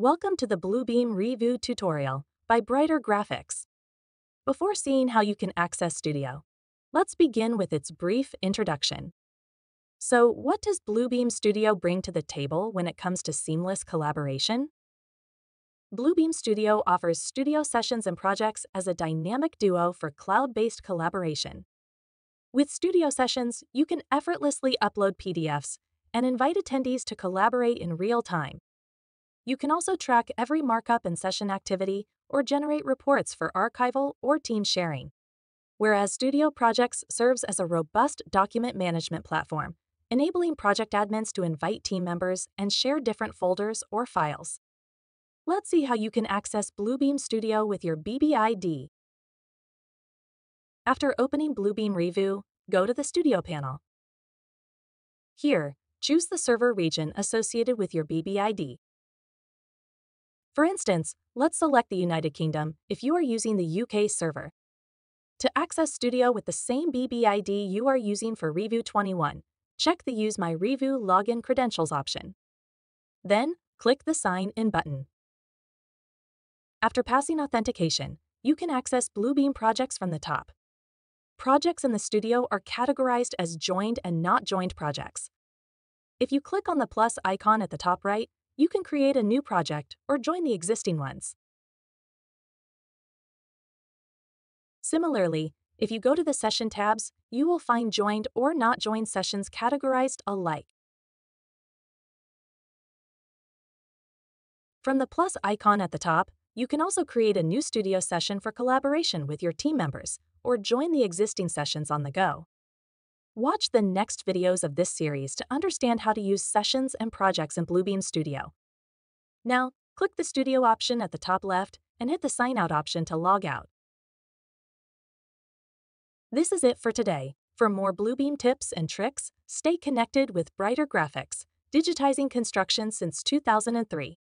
Welcome to the Bluebeam Review tutorial by Brighter Graphics. Before seeing how you can access Studio, let's begin with its brief introduction. So, what does Bluebeam Studio bring to the table when it comes to seamless collaboration? Bluebeam Studio offers studio sessions and projects as a dynamic duo for cloud-based collaboration. With studio sessions, you can effortlessly upload PDFs and invite attendees to collaborate in real time you can also track every markup and session activity or generate reports for archival or team sharing. Whereas Studio Projects serves as a robust document management platform, enabling project admins to invite team members and share different folders or files. Let's see how you can access Bluebeam Studio with your BBID. After opening Bluebeam Review, go to the Studio panel. Here, choose the server region associated with your BBID. For instance, let's select the United Kingdom if you are using the UK server. To access Studio with the same BBID you are using for Review 21, check the Use My Review Login Credentials option. Then, click the Sign In button. After passing authentication, you can access Bluebeam projects from the top. Projects in the studio are categorized as joined and not joined projects. If you click on the plus icon at the top right, you can create a new project or join the existing ones. Similarly, if you go to the Session tabs, you will find joined or not joined sessions categorized alike. From the plus icon at the top, you can also create a new studio session for collaboration with your team members or join the existing sessions on the go. Watch the next videos of this series to understand how to use sessions and projects in Bluebeam Studio. Now, click the Studio option at the top left and hit the Sign Out option to log out. This is it for today. For more Bluebeam tips and tricks, stay connected with Brighter Graphics, digitizing construction since 2003.